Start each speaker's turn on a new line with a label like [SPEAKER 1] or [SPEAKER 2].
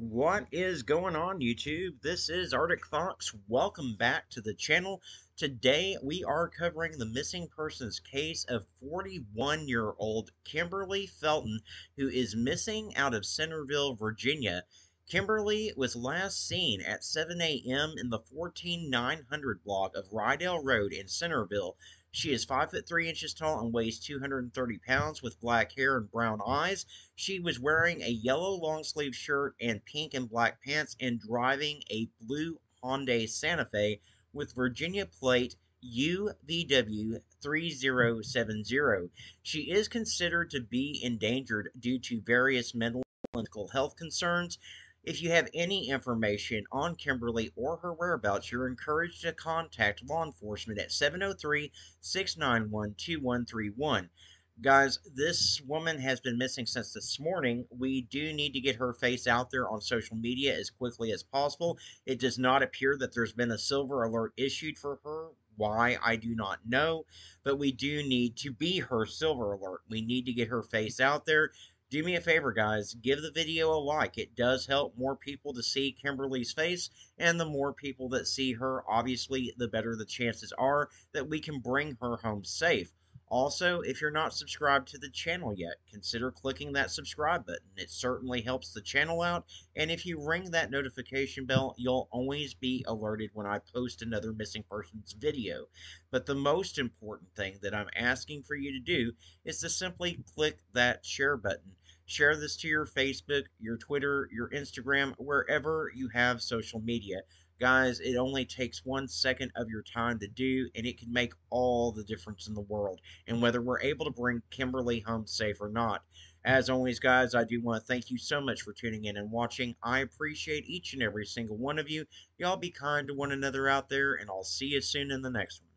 [SPEAKER 1] What is going on YouTube? This is Arctic Fox. Welcome back to the channel. Today we are covering the missing persons case of 41-year-old Kimberly Felton who is missing out of Centreville, Virginia. Kimberly was last seen at 7 a.m. in the 14900 block of Rydell Road in Centreville. She is 5 foot 3 inches tall and weighs 230 pounds with black hair and brown eyes. She was wearing a yellow long sleeve shirt and pink and black pants and driving a blue Hyundai Santa Fe with Virginia plate UVW 3070. She is considered to be endangered due to various mental and physical health concerns. If you have any information on Kimberly or her whereabouts, you're encouraged to contact law enforcement at 703 691 2131. Guys, this woman has been missing since this morning. We do need to get her face out there on social media as quickly as possible. It does not appear that there's been a silver alert issued for her. Why, I do not know, but we do need to be her silver alert. We need to get her face out there do me a favor, guys. Give the video a like. It does help more people to see Kimberly's face, and the more people that see her, obviously, the better the chances are that we can bring her home safe. Also, if you're not subscribed to the channel yet, consider clicking that subscribe button. It certainly helps the channel out, and if you ring that notification bell, you'll always be alerted when I post another missing persons video. But the most important thing that I'm asking for you to do is to simply click that share button. Share this to your Facebook, your Twitter, your Instagram, wherever you have social media. Guys, it only takes one second of your time to do, and it can make all the difference in the world. And whether we're able to bring Kimberly home safe or not. As always, guys, I do want to thank you so much for tuning in and watching. I appreciate each and every single one of you. Y'all be kind to one another out there, and I'll see you soon in the next one.